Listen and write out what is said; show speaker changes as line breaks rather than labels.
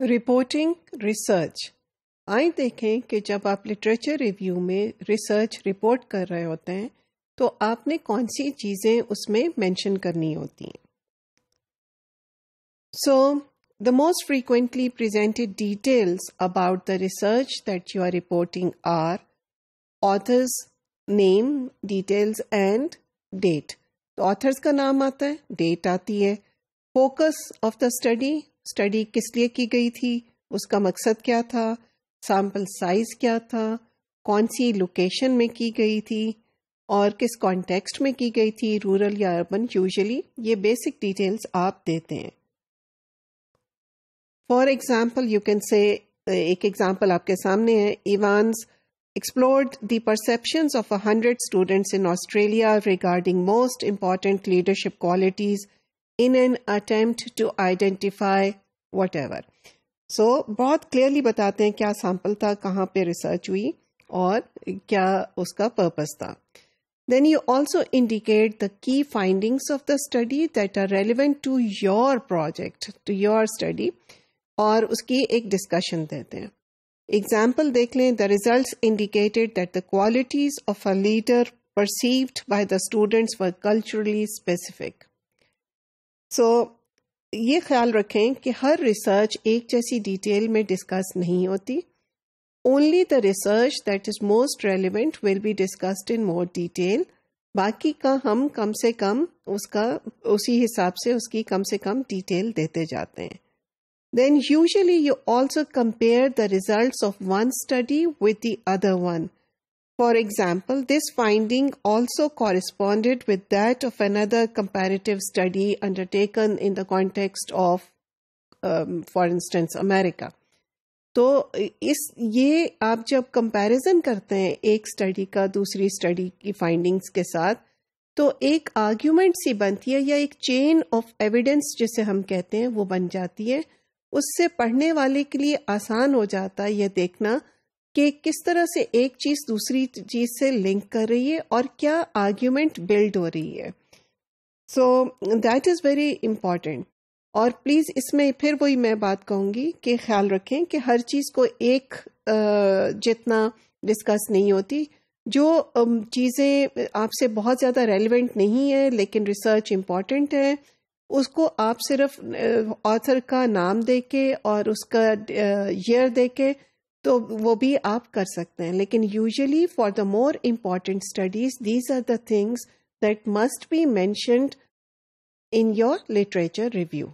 Reporting research आए देखें कि जब आप लिटरेचर रिव्यू में रिसर्च रिपोर्ट कर रहे होते हैं तो आपने कौन सी चीज़ें उसमें मेंशन करनी होती हैं? So the most frequently presented details about the research that you are reporting are authors name details and date तो ऑथर्स का नाम आता है डेट आती है। Focus of the study study किस लिए की गई थी? उसका मकसद क्या था? सैंपल साइज़ क्या था? कौन सी लोकेशन में की गई थी? और किस कॉन्टेक्स्ट में की गई थी रूरल या अर्बन? यूजुअली ये बेसिक डिटेल्स आप देते हैं। For example you can say, एक एग्ज़ाम्पल आपके सामने है। Evans the perceptions of a hundred students in Australia regarding most important leadership qualities in an attempt to identify whatever. So बहुत clearly बताते हैं क्या सैंपल था कहाँ पे रिसर्च हुई और क्या उसका पर्पस था Then you also indicate the key findings of the study that are relevant to your project, to your study, और उसकी एक डिस्कशन देते हैं एग्जाम्पल देख लें the result indicated that the qualities of a leader perceived by the students were culturally specific. So so, ये ख्याल रखें कि हर रिसर्च एक जैसी डिटेल में डिस्कस नहीं होती। Only the research that is most relevant will be discussed in more detail बाकी का हम कम से कम उसका उसी हिसाब से उसकी कम से कम डिटेल देते जाते हैं। Then usually you also compare the result of one study with the other one For example, this finding also corresponded with that of another comparative study undertaken in the context of, um, for instance, America. तो इस ये आप जब comparison करते हैं एक study का दूसरी स्टडी की फाइंडिंग्स के साथ तो एक आर्ग्यूमेंट सी बनती है या एक चेन ऑफ़ एविडेंस जिसे हम कहते हैं वो बन जाती है उससे पढ़ने वाले के लिए आसान हो जाता है यह देखना कि किस तरह से एक चीज़ दूसरी चीज़ से लिंक कर रही है और क्या आर्ग्यूमेंट बिल्ड हो रही है। So that is very important और प्लीज़ इसमें फिर वही मैं बात कहूँगी कि ख्याल रखें कि हर चीज़ को एक जितना डिस्कस नहीं होती, जो चीज़ें आपसे बहुत ज़्यादा रेलिवेंट नहीं है, लेकिन रिसर्च इंपॉर्टेंट है, उसको आप सिर्फ़ ऑथर का नाम दे के और उसका ईयर दे के तो वो भी आप कर सकते हैं लेकिन usually for the more important studies these are the things that must be mentioned in your literature review.